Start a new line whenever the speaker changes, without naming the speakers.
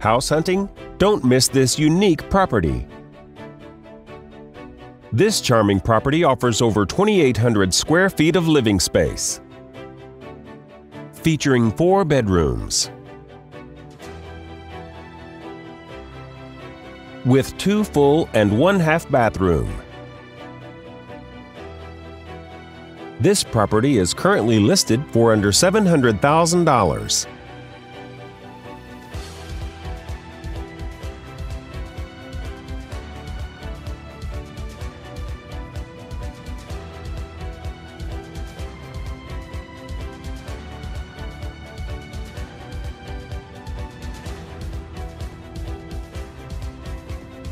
House hunting? Don't miss this unique property. This charming property offers over 2,800 square feet of living space. Featuring four bedrooms. With two full and one half bathroom. This property is currently listed for under $700,000.